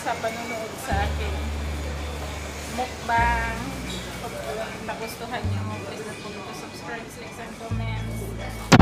sa panonood sa akin mukbang. Kung nagustuhan niyo, please don't forget to subscribe, like, and comment.